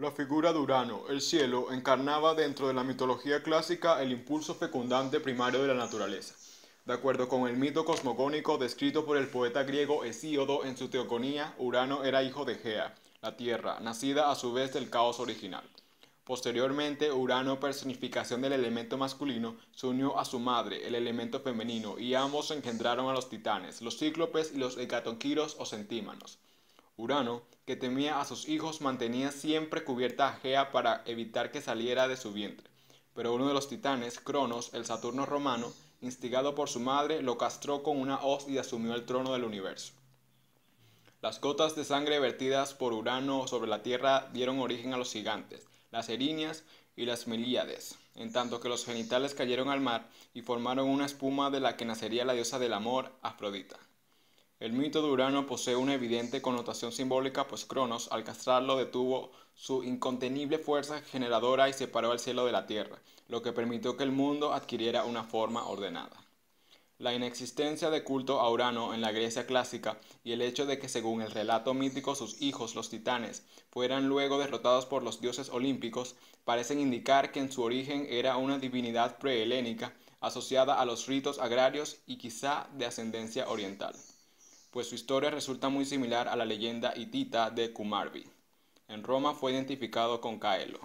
La figura de Urano, el cielo, encarnaba dentro de la mitología clásica el impulso fecundante primario de la naturaleza. De acuerdo con el mito cosmogónico descrito por el poeta griego Hesíodo en su Teogonía, Urano era hijo de Gea, la Tierra, nacida a su vez del caos original. Posteriormente, Urano, personificación del elemento masculino, se unió a su madre, el elemento femenino, y ambos engendraron a los titanes, los cíclopes y los hecatonquiros o centímanos. Urano, que temía a sus hijos, mantenía siempre cubierta a Gea para evitar que saliera de su vientre. Pero uno de los titanes, Cronos, el Saturno romano, instigado por su madre, lo castró con una hoz y asumió el trono del universo. Las gotas de sangre vertidas por Urano sobre la Tierra dieron origen a los gigantes, las erinias y las melíades, en tanto que los genitales cayeron al mar y formaron una espuma de la que nacería la diosa del amor, Afrodita. El mito de Urano posee una evidente connotación simbólica, pues Cronos, al castrarlo, detuvo su incontenible fuerza generadora y separó el cielo de la tierra, lo que permitió que el mundo adquiriera una forma ordenada. La inexistencia de culto a Urano en la Grecia clásica y el hecho de que según el relato mítico sus hijos, los titanes, fueran luego derrotados por los dioses olímpicos, parecen indicar que en su origen era una divinidad prehelénica asociada a los ritos agrarios y quizá de ascendencia oriental pues su historia resulta muy similar a la leyenda hitita de Kumarbi. En Roma fue identificado con Caelo.